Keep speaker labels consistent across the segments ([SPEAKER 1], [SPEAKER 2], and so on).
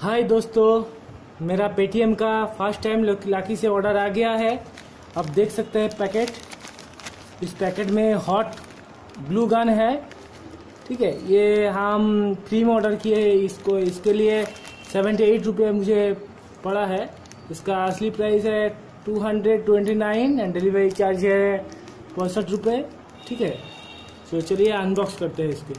[SPEAKER 1] हाय दोस्तों, मेरा पेटीएम का फ़र्स्ट टाइम लाखी से ऑर्डर आ गया है। अब देख सकते हैं पैकेट इस पैकेट में हॉट ब्लू गन है। ठीक है, ये हम फ्री में ऑर्डर किए इसको इसके लिए सेवेंटी एट रुपये मुझे पड़ा है। इसका असली प्राइस है two hundred twenty nine and delivery charge है पैंसठ रुपये। ठीक है तो चलिए अनबॉक्स करते हैं इसके।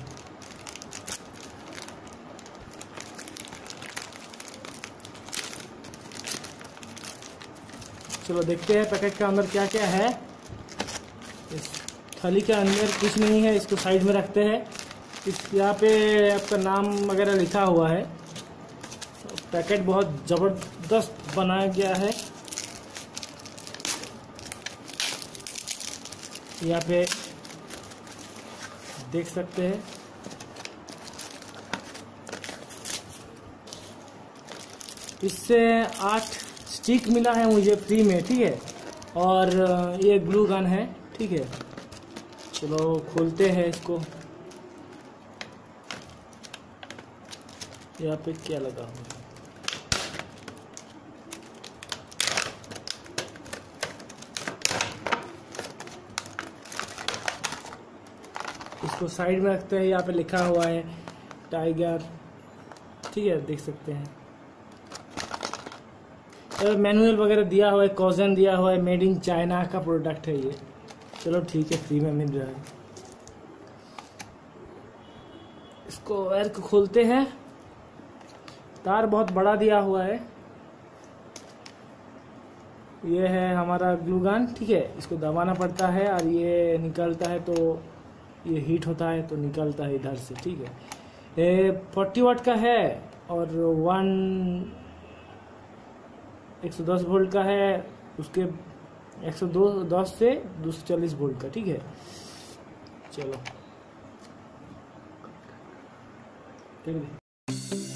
[SPEAKER 1] चलो, देखते हैं पैकेट के अंदर क्या क्या है। इस थाली के अंदर कुछ नहीं है, इसको साइड में रखते हैं। इस, यहाँ पे आपका नाम वगैरह लिखा हुआ है। पैकेट बहुत ज़बरदस्त बनाया गया है। यहाँ पे देख सकते हैं। इससे आठ स्टिक मिला है मुझे फ्री में, ठीक है? और ये ग्लू गन है, ठीक है? चलो, खोलते हैं इसको। यहाँ पे क्या लगा हुआ इसको साइड में रखते हैं, यहाँ पे लिखा हुआ है टाइगर ठीक है, देख सकते हैं। मैनुअल वगैरह दिया हुआ है कॉजन दिया हुआ है मेड इन चाइना का प्रोडक्ट है ये। चलो, ठीक है फ्री में मिल रहा है। इसको वायर को खोलते हैं। तार बहुत बड़ा दिया हुआ है। ये है हमारा ग्लूगान ठीक है। इसको दबाना पड़ता है और ये निकलता है तो ये हीट होता है तो निकलता है इधर से, ठीक है। फोर्टी वाट का है और वन 110 वोल्ट का है, उसके 110 से 240 वोल्ट का, ठीक है। चलो। ठीक है